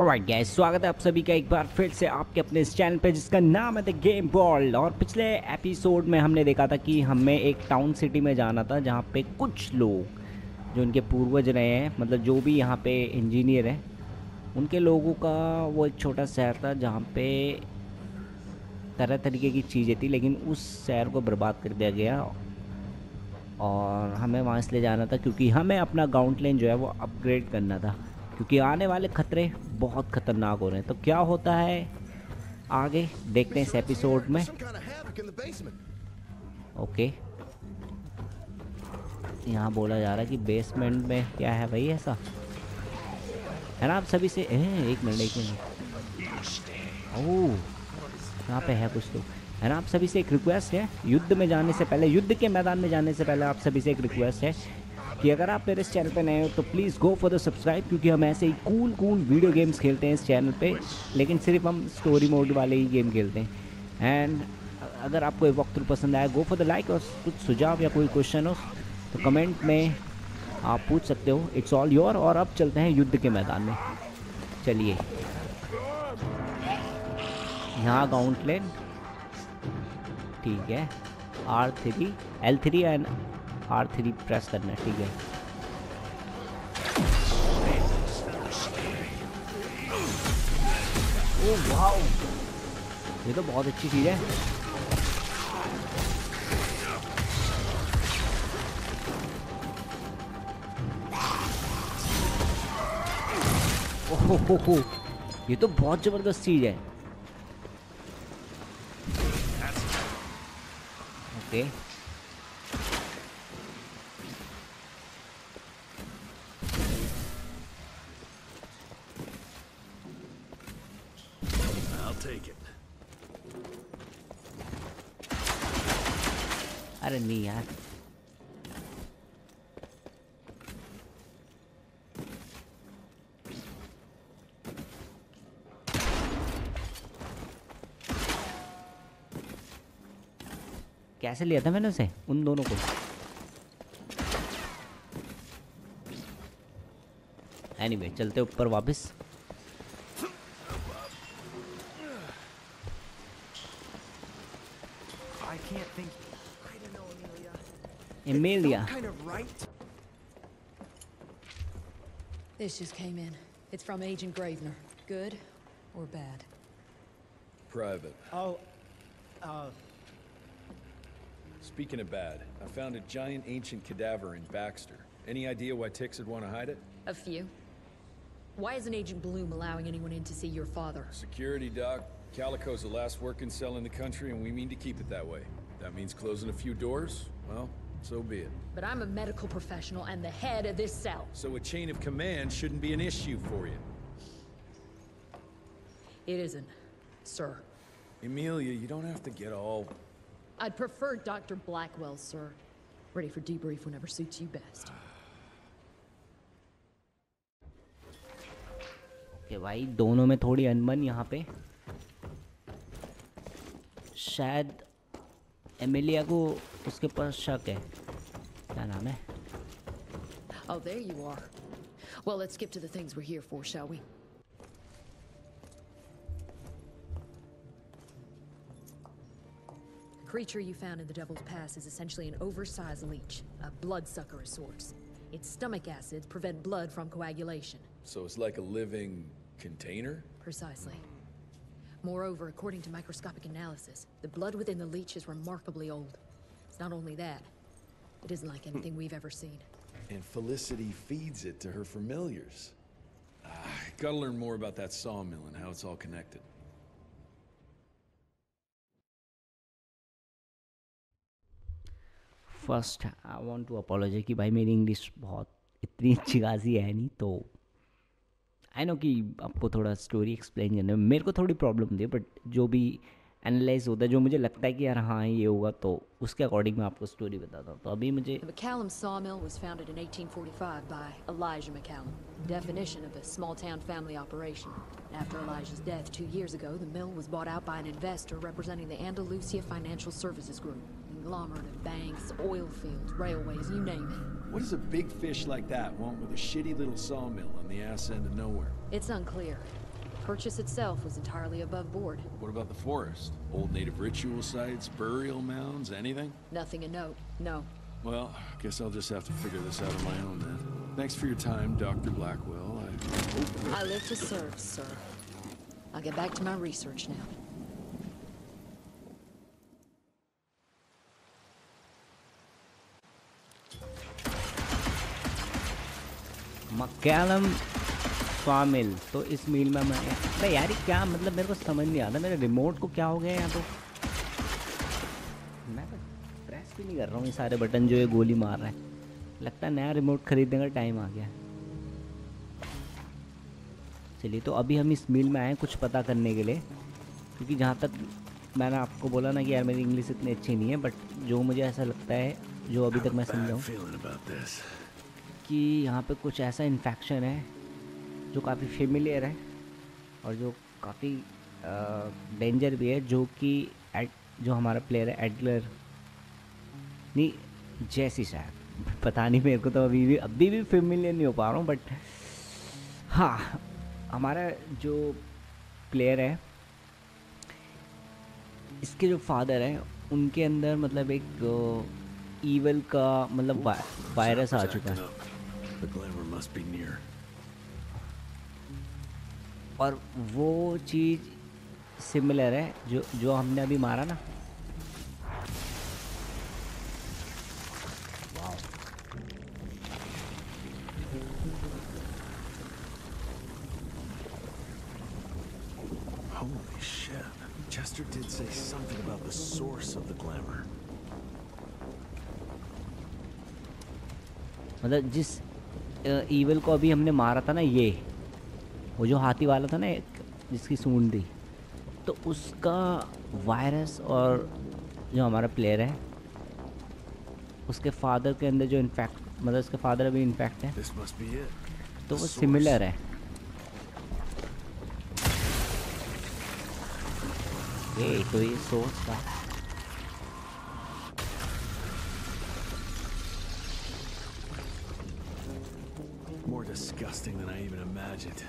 Alright guys, स्वागत है आप सभी का एक बार फिर से आपके अपने इस चैनल पे जिसका नाम है द गेम बॉल और पिछले एपिसोड में हमने देखा था कि हमें एक टाउन सिटी में जाना था जहाँ पे कुछ लोग जो इनके पूर्वज रहे हैं मतलब जो भी यहाँ पे इंजीनियर हैं उनके लोगों का वो एक छोटा शहर था जहाँ पे तरह तरीके की चीज़ें थी लेकिन उस शहर को बर्बाद कर दिया गया। और हमें वहाँ इसलिए जाना था क्योंकि हमें अपना गाउंट लेन जो है वो अपग्रेड करना था। क्योंकि आने वाले खतरे बहुत ख़तरनाक हो रहे हैं। तो क्या होता है? आगे देखते हैं इस एपिसोड में। ओके यहाँ बोला जा रहा है कि बेसमेंट में क्या है भाई ऐसा? है ना आप सभी से? ए, एक मिनट एक मिनट। ओह यहाँ पे है कुछ तो। है ना आप सभी से एक रिक्वेस्ट है? युद्ध में जाने से पहले युद्ध के मैदान में जाने से पहले आप सभी से एक रिक्वेस्ट है। कि अगर आप मेरे इस चैनल पे नए हो तो please go for the subscribe क्योंकि हम ऐसे ही कूल कूल वीडियो गेम्स खेलते हैं इस चैनल पे, लेकिन सिर्फ़ हम स्टोरी मोड वाले ही गेम खेलते हैं। एंड अगर आपको ये वक्त पसंद आया गो फॉर द लाइक और कुछ सुझाव या कोई क्वेश्चन हो तो कमेंट में आप पूछ सकते हो। इट्स ऑल योर और अब चलते हैं युद्ध के मैदान में। चलिए। यहाँ गाउंटलेन ठीक है। R three L three and R three press करना ठीक है? ओ वाओ ये तो बहुत अच्छी चीज़ है। ओहो हो हो ये तो बहुत ज़बरदस्त चीज़ है। ओके। okay. अरे नहीं यार कैसे लिया था मैंने उसे उन दोनों को एनीवे anyway, चलते ऊपर वापस Emilia. Kind of right. This just came in. It's from Agent Gravener. Good or bad? Private. Oh, uh... Speaking of bad, I found a giant ancient cadaver in Baxter. Any idea why Tix would want to hide it? A few. Why isn't Agent Bloom allowing anyone in to see your father? Security, Doc. Calico's the last working cell in the country, and we mean to keep it that way. That means closing a few doors? Well, so be it. But I'm a medical professional and the head of this cell. So a chain of command shouldn't be an issue for you. It isn't, sir. Emilia, you don't have to get all... I'd prefer Dr. Blackwell, sir. Ready for debrief whenever suits you best. Okay, भाई दोनों में थोड़ी अनबन यहाँ पे शायद Emilia को उसके पास शक है क्या नाम है Oh, there you are. Well, let's skip to the things we're here for, shall we? Creature you found in the Devil's Pass is essentially an oversized leech, a bloodsucker of sorts. Its stomach acids prevent blood from coagulation. So it's like a living container? Precisely. Moreover, according to microscopic analysis, the blood within the leech is remarkably old. It's not only that, it isn't like anything we've ever seen. And Felicity feeds it to her familiars. Ah, gotta learn more about that sawmill and how it's all connected. First I want to apologize कि भाई मेरी English बहुत इतनी अच्छी खासी है नहीं तो आई नो कि आपको थोड़ा स्टोरी एक्सप्लेन करने में मेरे को थोड़ी प्रॉब्लम थी बट जो भी एनालाइज होता है जो मुझे लगता है कि यार हाँ ये होगा तो उसके अकॉर्डिंग मैं आपको स्टोरी बताता हूँ तो अभी मुझे McCallum sawmill was founded in 1845 by Elijah McCallum, definition of a small-town family operation. After Elijah's death two years ago, the mill was bought out by an investor representing the Andalusia Financial Services Group, conglomerate of banks, oil fields, railways, you name it. What does a big fish like that want with a shitty little sawmill on the ass end of nowhere? It's unclear. Purchase itself was entirely above board. What about the forest? Old native ritual sites, burial mounds, anything? Nothing of note. No. Well, I guess I'll just have to figure this out on my own then. Thanks for your time, Dr. Blackwell. I... I live to serve, sir. I'll get back to my research now. मक्यालम स्वामिल तो इस मील में मैं अरे यार क्या मतलब मेरे को समझ नहीं आता मेरे रिमोट को क्या हो गया यहाँ तो मैं तो प्रेस भी नहीं कर रहा हूँ ये सारे बटन जो ये गोली मार रहे हैं। लगता है नया रिमोट खरीदने का टाइम आ गया। चलिए तो अभी हम इस मील में आए कुछ पता करने के लिए। क्योंकि जहाँ तक मैंने आपको बोला ना कि यार मेरी इंग्लिश इतनी अच्छी नहीं है बट जो मुझे ऐसा लगता है, जो अभी तक मैं समझा हूँ feeling about this. कि यहाँ पे कुछ ऐसा इन्फेक्शन है जो काफ़ी फेमिलियर है और जो काफ़ी डेंजर भी है जो कि एड, जो हमारा प्लेयर है एडलर नहीं जैसी शायद। पता नहीं मेरे को तो अभी भी अभी भी फेमिलियर नहीं हो पा रहा हूँ बट हाँ हमारा जो प्लेयर है, इसके जो फादर हैं, उनके अंदर मतलब एक ईवल का मतलब वायरस आ चुका है। The glamour must be near. और वो चीज़ सिमिलर है जो जो हमने अभी मारा ना Holy shit. Chester did say something about the source of the glamour. मतलब जिस ईवल को अभी हमने मारा था ना ये वो जो हाथी वाला था ना एक जिसकी सूंड थी तो उसका वायरस और जो हमारा प्लेयर है उसके फादर के अंदर जो इन्फेक्ट मतलब उसके फादर अभी इन्फेक्ट है. तो वो सिमिलर है। ये तो ये सोर्स था। disgusting than I even imagined.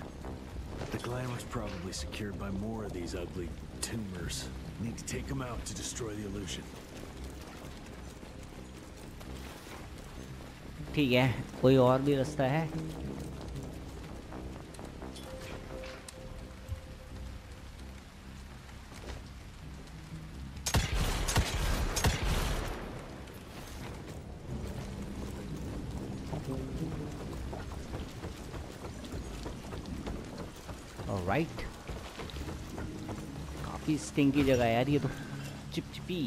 The glamour's probably secured by more of these ugly tumors. Need to take them out to destroy the illusion. ठीक है कोई और भी रास्ता है स्टिंकी जगह यार ये तो चिपचिपी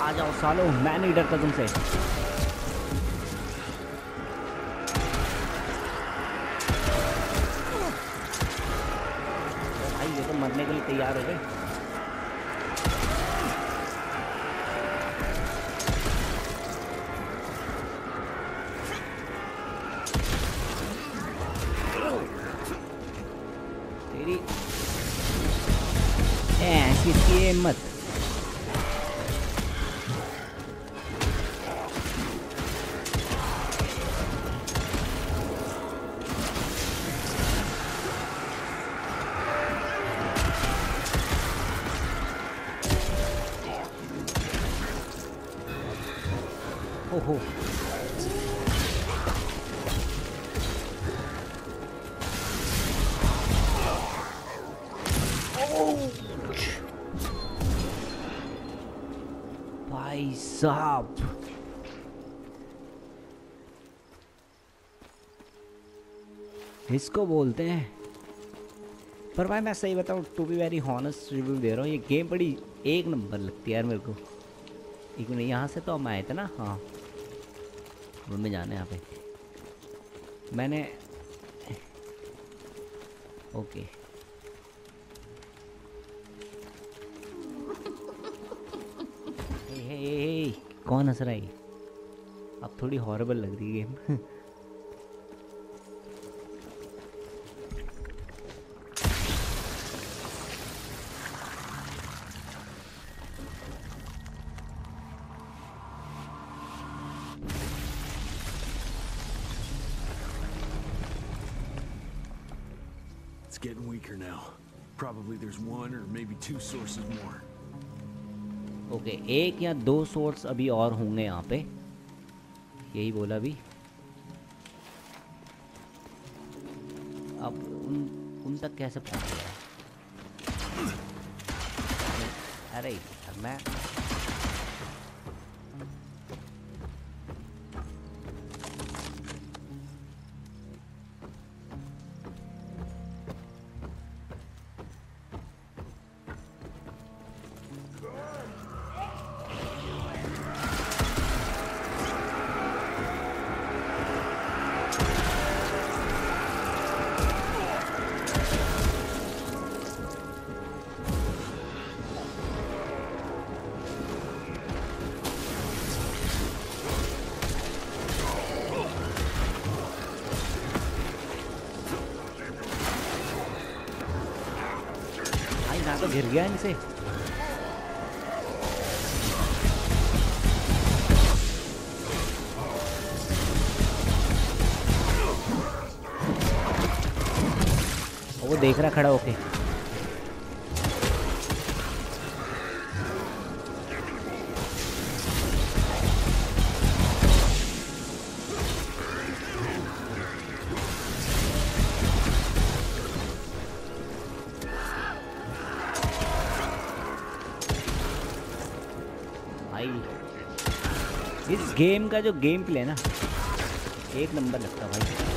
आ जाओ सालो मैं नहीं डरता तुमसे। लिए तैयार हो गए। इसको बोलते हैं। पर भाई मैं सही बताऊँ to be very honest review दे रहा हूँ ये गेम बड़ी एक नंबर लगती है यार मेरे को। एक मिनट यहाँ से तो हम आए थे ना? हाँ। रूम में जाना है यहाँ पे। मैंने ओके। हे, हे, हे, हे, कौन हंस रहा है? अब थोड़ी हॉरेबल लग रही है game two sources more. Okay okay, एक या दो सोर्स अभी और होंगे यहाँ पे। यही बोला अभी। अब उन उन तक कैसे पहुँच गया? अरे मैं तो गिर देख रहा खड़ा होके। गेम का जो गेम प्ले ना एक नंबर लगता भाई।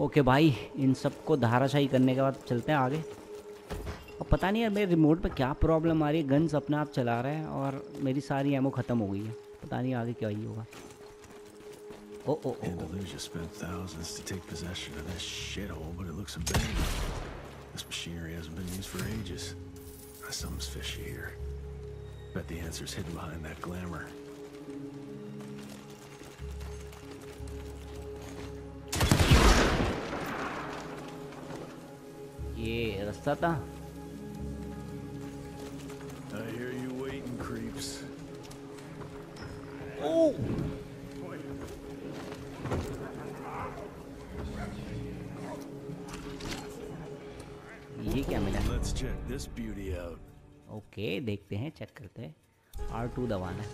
ओके भाई, इन सबको धाराशाही करने के बाद चलते हैं आगे और पता नहीं यार, मेरे रिमोट पे क्या प्रॉब्लम आ रही है गन्स अपने आप चला रहे हैं और मेरी सारी एमओ ख़त्म हो गई है पता नहीं आगे क्या ही होगा ओ ओ This machinery hasn't been used for ages. Something's fishy here. Bet the answer's hidden behind that glamour. था I hear you waiting, creeps. Oh! ये क्या मिला Let's check this beauty out. Okay okay, देखते हैं चेक करते हैं R two दबाना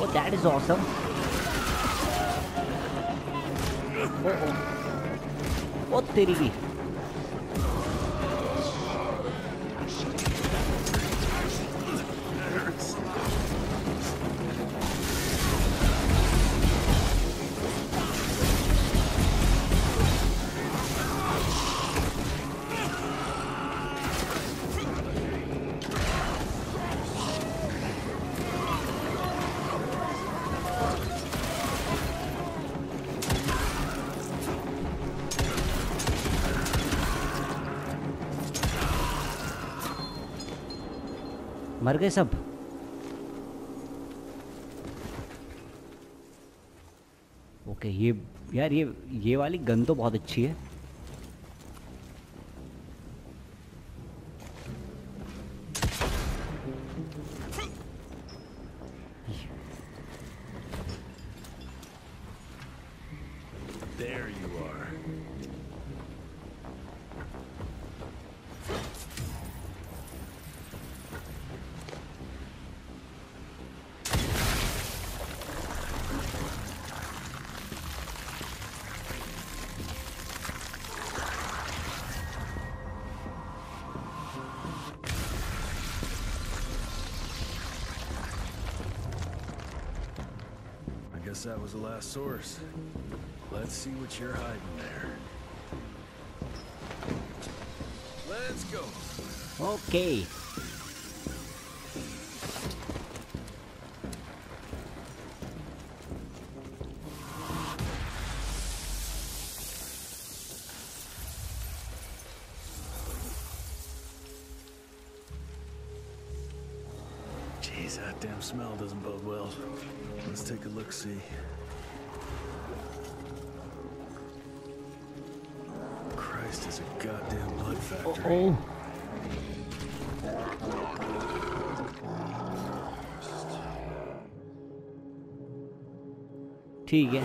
Oh, that is awesome. Oh, oh. Oh, तेरी की मर गए सब। ओके ये यार ये ये वाली गन तो बहुत अच्छी है। Guess that was the last source. Let's see what you're hiding there. Let's go. Okay. see. Christ is a goddamn blood factory. Oh. ठीक है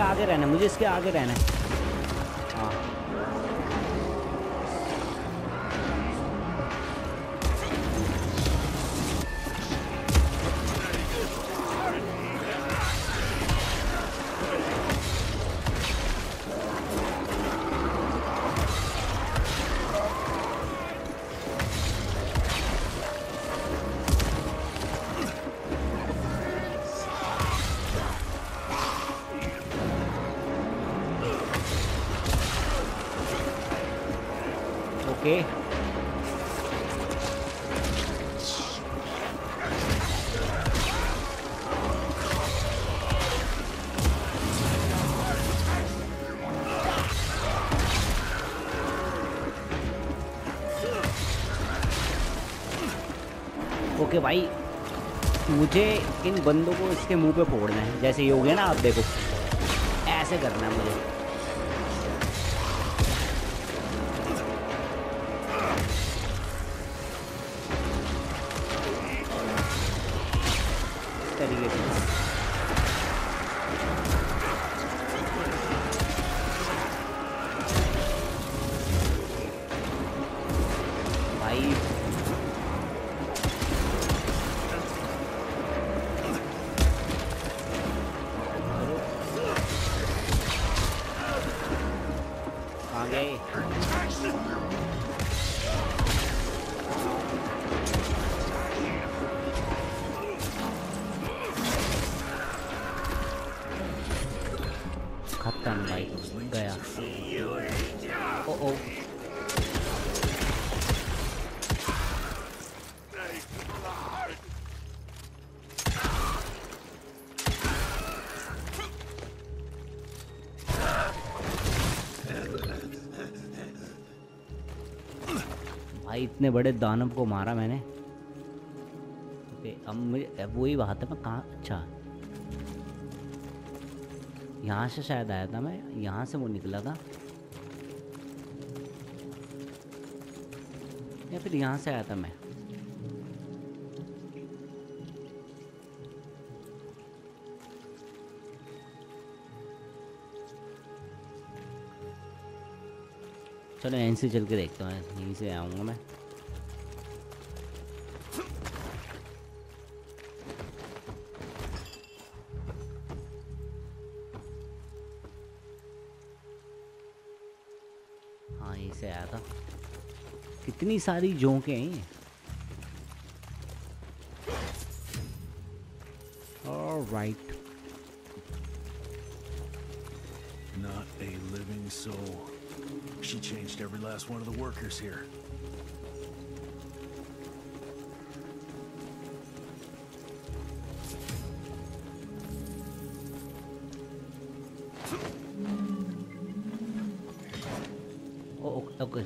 आगे रहना है मुझे इसके आगे रहना है। ओके भाई, मुझे इन बंदों को इसके मुँह पे फोड़ना है। जैसे ये हो गया ना, आप देखो। ऐसे करना है मुझे। भाई, इतने बड़े दानव को मारा मैंने। अब मुझे वही बात है मैं कहाँ अच्छा। यहाँ से शायद आया था मैं, यहाँ से वो निकला था। या फिर यहाँ से आया था मैं? चलो यहीं से चल के देखता हूँ, यहीं से आऊँगा मैं। हाँ था। कितनी सारी जोंके हैं ये। Right Not one of the workers here. Oh, okay.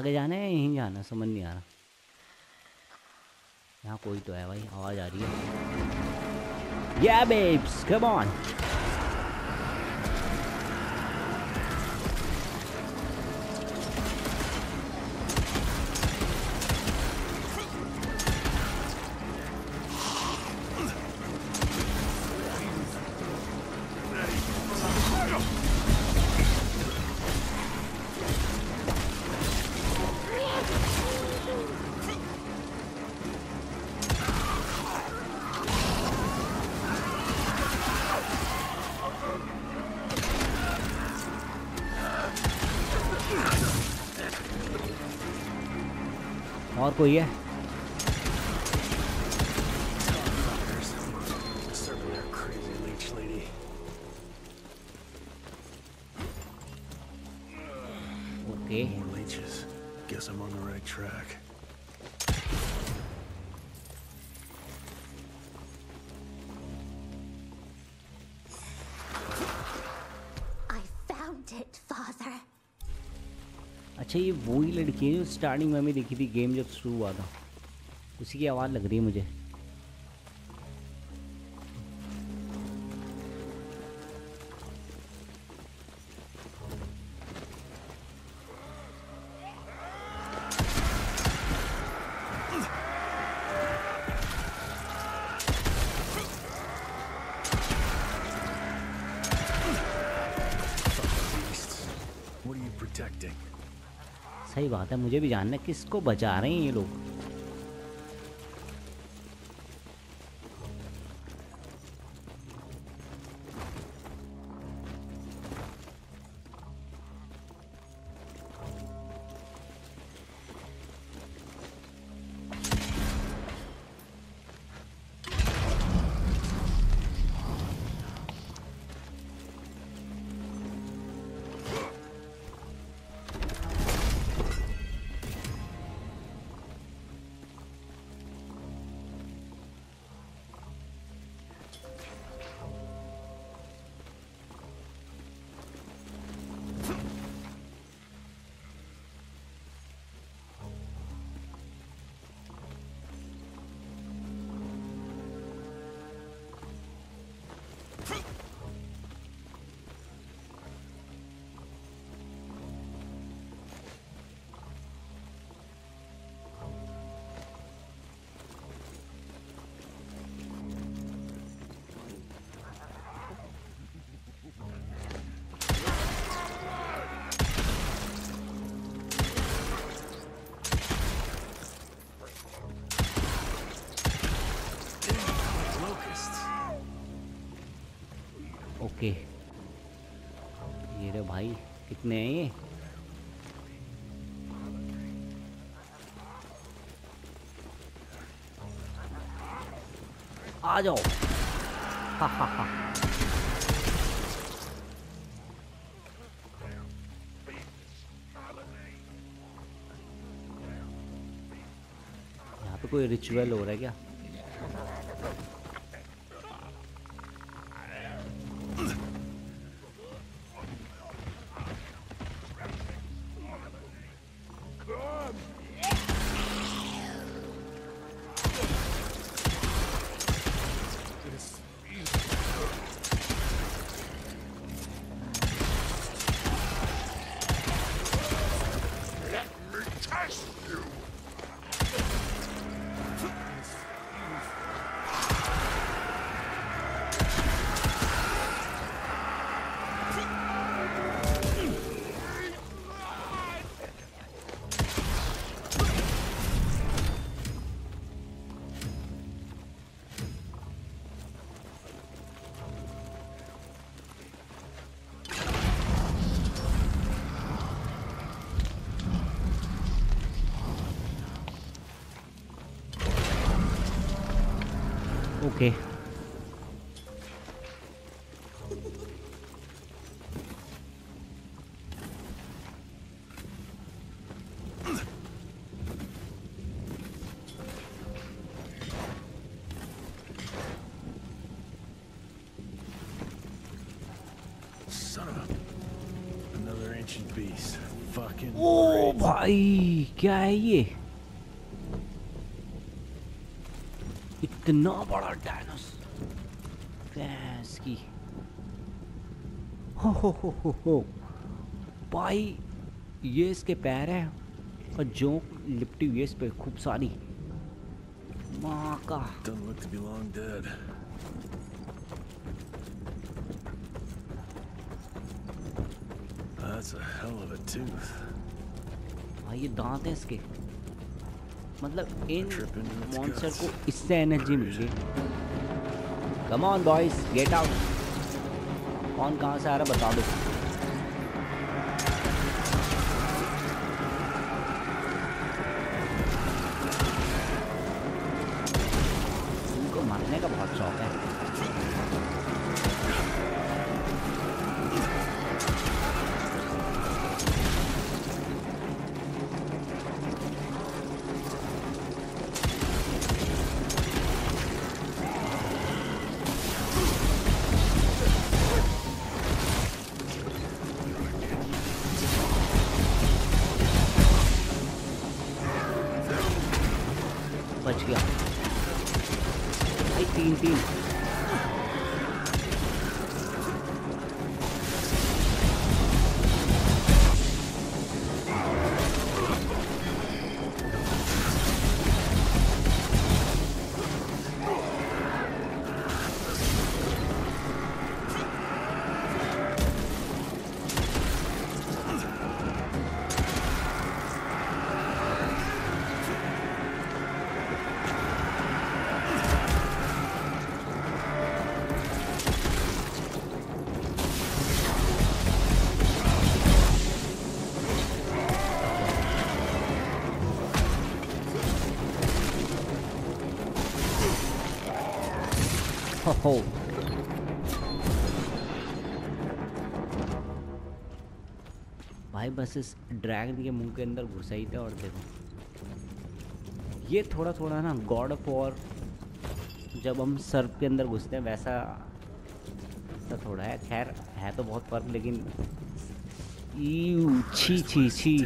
आगे जाना है यहीं जाना समझ नहीं आ रहा। यहाँ कोई तो है भाई, आवाज़ आ रही है। या बेब्स कम ऑन और कोई है? लड़की है जो स्टार्टिंग में हमें दिखी थी गेम जब शुरू हुआ था। उसी की आवाज़ लग रही है मुझे। बात है मुझे भी जानना है किसको बचा रहे हैं ये लोग? ओके। ये रे भाई, कितने हैं ये? आ जाओ। यहाँ पे कोई रिचुअल हो रहा है क्या? okay. Son of. Another ancient beast. Fucking. Oh, boy, guy. इतना बड़ा डायनोस भैंस की। हो हो हो हो हो। भाई ये इसके पैर है और जोंक लिपटी हुई है इस पे खूब सारी। माँ का। Doesn't look to be long dead. That's a hell of a tooth. भाई ये दांत है इसके। मतलब इन मॉन्सर मॉन्स्टर को इससे एनर्जी मिल गई come on boys get out कौन कहाँ से आ रहा है बता दो। बस इस ड्रैगन के मुँह के अंदर घुसा ही था और देखो। ये थोड़ा थोड़ा ना गॉड ऑफ़ वॉर जब हम सर्प के अंदर घुसते हैं, वैसा सा थोड़ा है। खैर, है तो बहुत फ़र्क, लेकिन छी छी छी।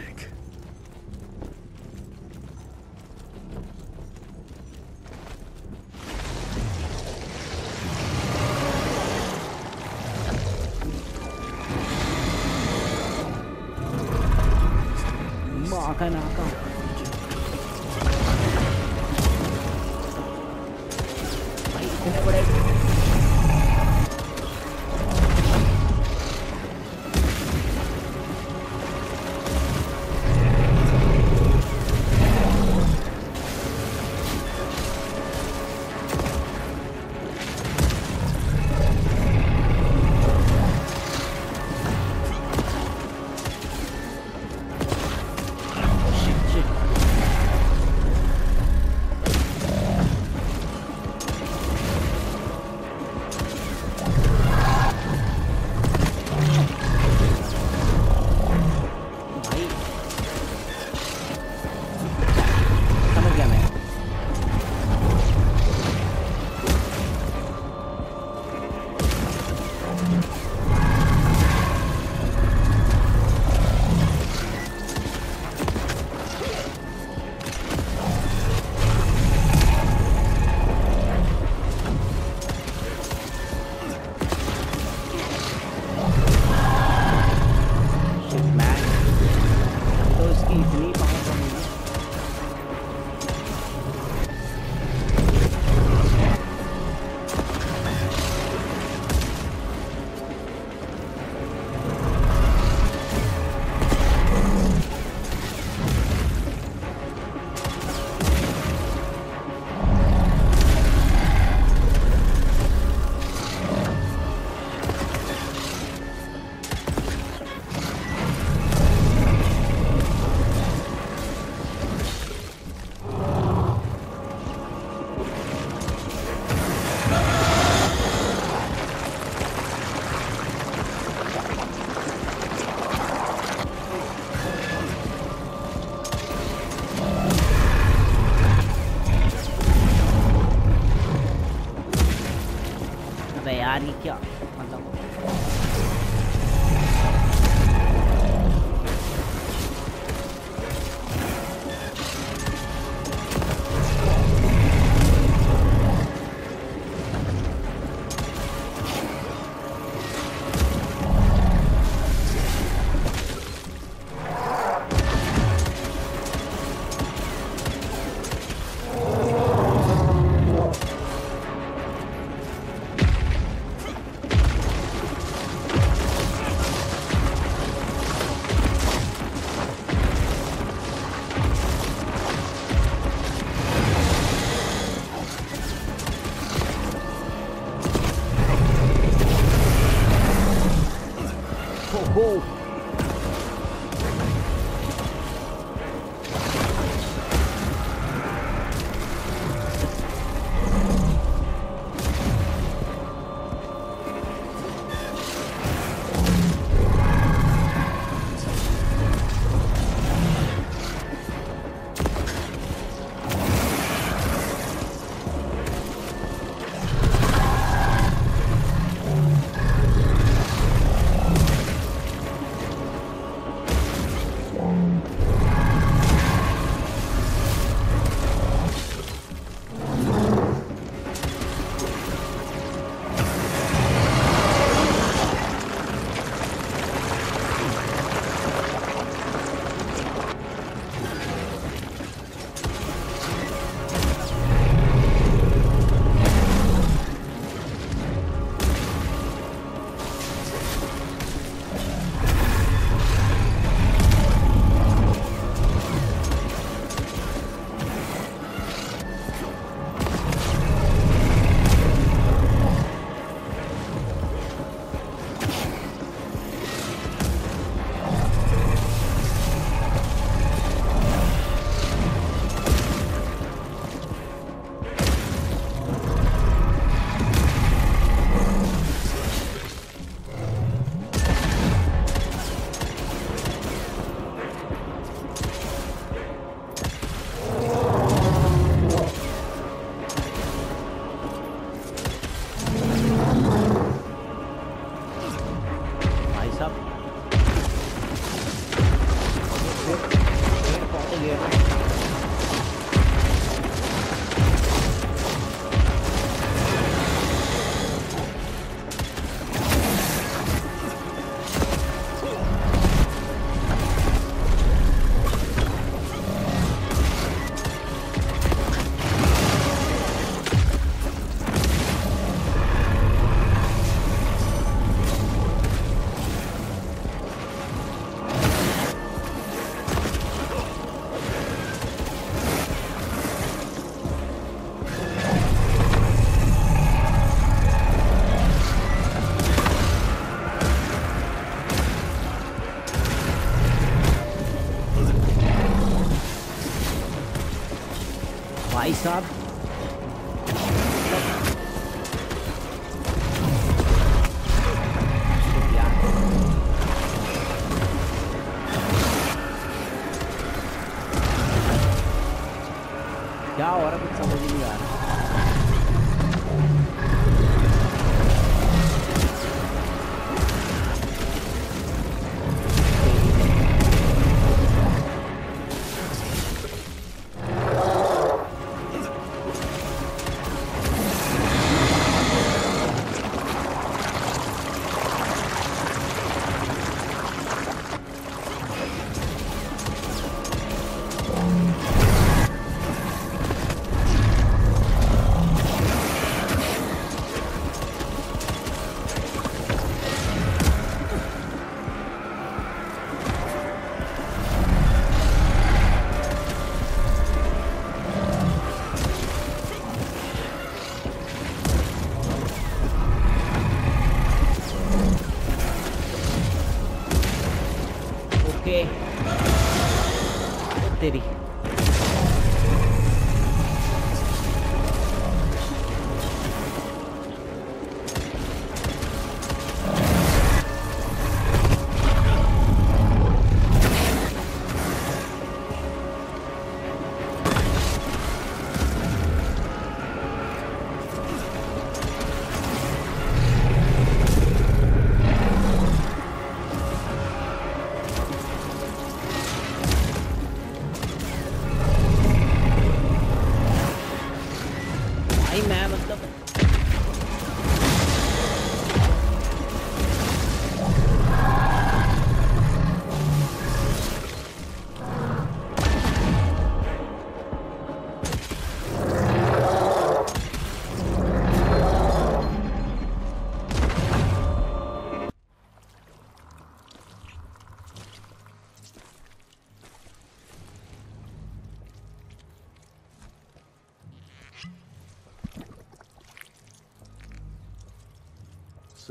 Stop.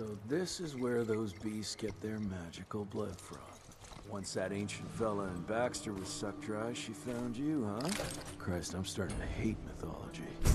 So this is where those beasts get their magical blood from. Once that ancient fella in Baxter was sucked dry, she found you, huh? Christ, I'm starting to hate mythology.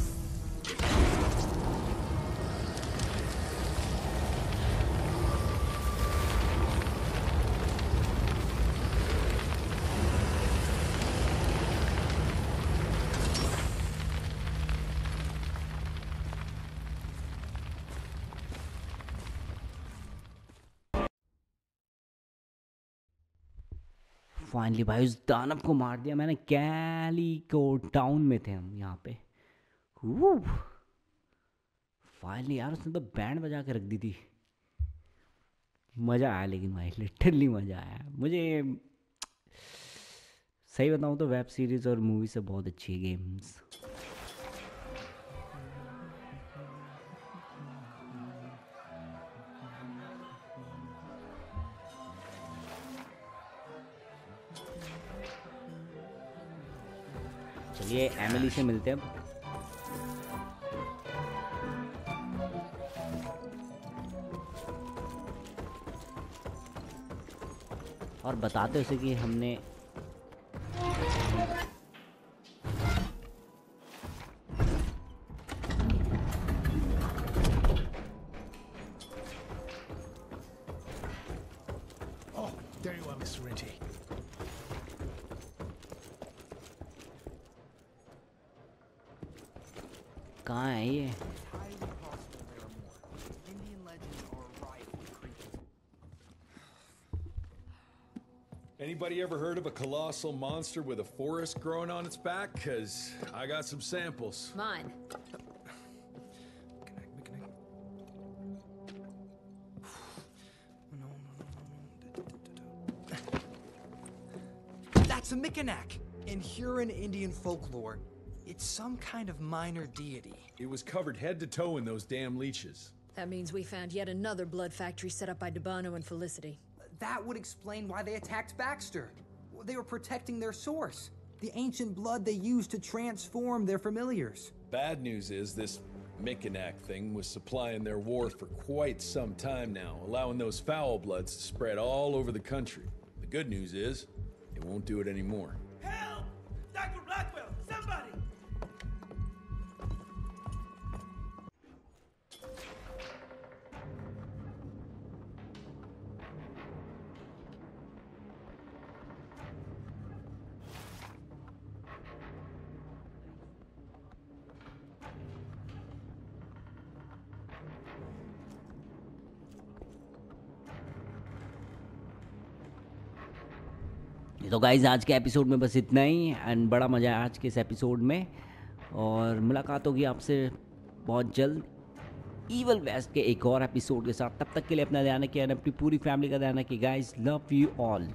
Finally भाई, उस दानव को मार दिया। मैंने कैली को town में थे हम यहाँ पे। फाइनली यार, उसने तो बैंड बजा के रख दी थी। मज़ा आया, लेकिन भाई लिटरली मज़ा आया। मुझे सही बताऊँ तो वेब सीरीज़ और मूवी से बहुत अच्छी है गेम्स चलिए एमिली से मिलते हैं और बताते उसे कि हमने colossal monster with a forest growing on its back? Cause I got some samples. Mine. That's a Mikanak! In Huron Indian folklore, it's some kind of minor deity. It was covered head to toe in those damn leeches. That means we found yet another blood factory set up by Debano and Felicity. That would explain why they attacked Baxter. They were protecting their source, the ancient blood they used to transform their familiars. Bad news is this Mikanak thing was supplying their war for quite some time now, allowing those foul bloods to spread all over the country. The good news is, it won't do it anymore. Guys आज के episode में बस इतना ही and बड़ा मज़ा आया आज के इस एपिसोड में। और मुलाकात होगी आपसे बहुत जल्द। ईवल वेस्ट के एक और एपिसोड के साथ। तब तक के लिए अपना ध्यान रखिए अपनी पूरी फैमिली का ध्यान रखिए। Guys love you all